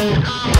Oh, oh, oh.